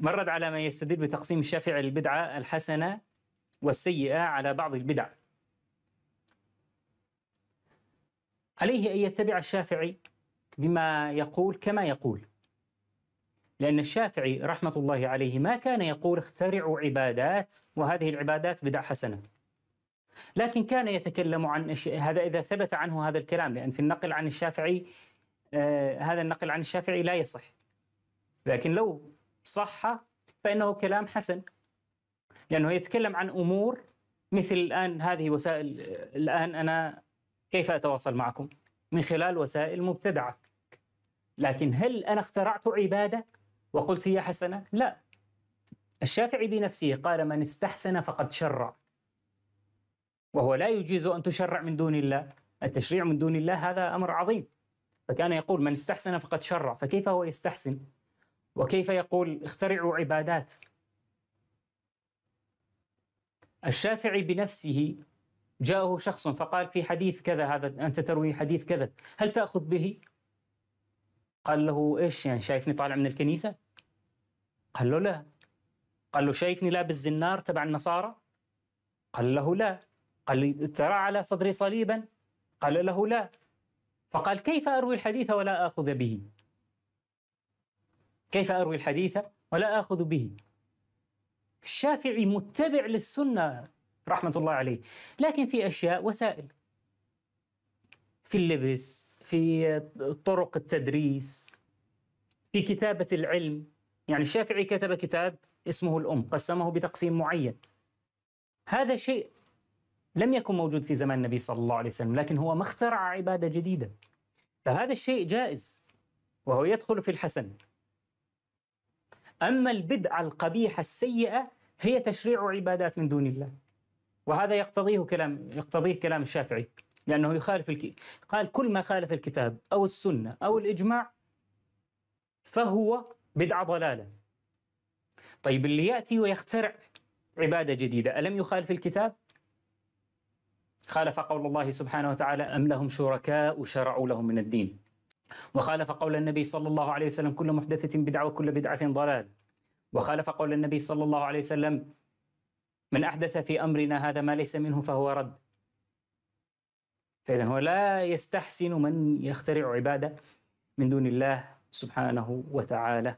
مرد على ما يستدل بتقسيم الشافعي البدعة الحسنة والسيئة على بعض البدع. عليه أن يتبع الشافعي بما يقول كما يقول. لأن الشافعي رحمة الله عليه ما كان يقول اخترعوا عبادات وهذه العبادات بدع حسنة. لكن كان يتكلم عن هذا إذا ثبت عنه هذا الكلام لأن في النقل عن الشافعي آه هذا النقل عن الشافعي لا يصح. لكن لو صح فإنه كلام حسن. لأنه يتكلم عن أمور مثل الآن هذه وسائل الآن أنا كيف أتواصل معكم؟ من خلال وسائل مبتدعة. لكن هل أنا اخترعت عبادة وقلت هي حسنة؟ لا. الشافعي بنفسه قال من استحسن فقد شرع. وهو لا يجيز أن تشرع من دون الله. التشريع من دون الله هذا أمر عظيم. فكان يقول من استحسن فقد شرع. فكيف هو يستحسن؟ وكيف يقول اخترعوا عبادات الشافعي بنفسه جاءه شخص فقال في حديث كذا هذا أنت تروي حديث كذا هل تأخذ به؟ قال له إيش يعني شايفني طالع من الكنيسة؟ قال له لا قال له شايفني لابس زنار تبع النصارى؟ قال له لا قال ترى على صدري صليبا؟ قال له لا فقال كيف أروي الحديث ولا آخذ به؟ كيف أروي الحديث ولا آخذ به؟ الشافعي متبع للسنة رحمة الله عليه لكن في أشياء وسائل. في اللبس في طرق التدريس في كتابة العلم. يعني الشافعي كتب كتاب اسمه الأم قسمه بتقسيم معين. هذا شيء لم يكن موجود في زمان النبي صلى الله عليه وسلم لكن هو ما اخترع عبادة جديدة. فهذا الشيء جائز وهو يدخل في الحسن. أما البدعة القبيحة السيئة هي تشريع عبادات من دون الله. وهذا يقتضيه كلام يقتضيه كلام الشافعي لأنه يخالف الك... قال كل ما خالف الكتاب أو السنة أو الإجماع فهو بدعة ضلالة. طيب اللي يأتي ويخترع عبادة جديدة ألم يخالف الكتاب؟ خالف قول الله سبحانه وتعالى أم لهم شركاء شرعوا لهم من الدين. وخالف قول النبي صلى الله عليه وسلم كل محدثة بدعة وكل بدعة ضلال. وخالف قول النبي صلى الله عليه وسلم من أحدث في أمرنا هذا ما ليس منه فهو رد. فإذا هو لا يستحسن من يخترع عبادة من دون الله سبحانه وتعالى.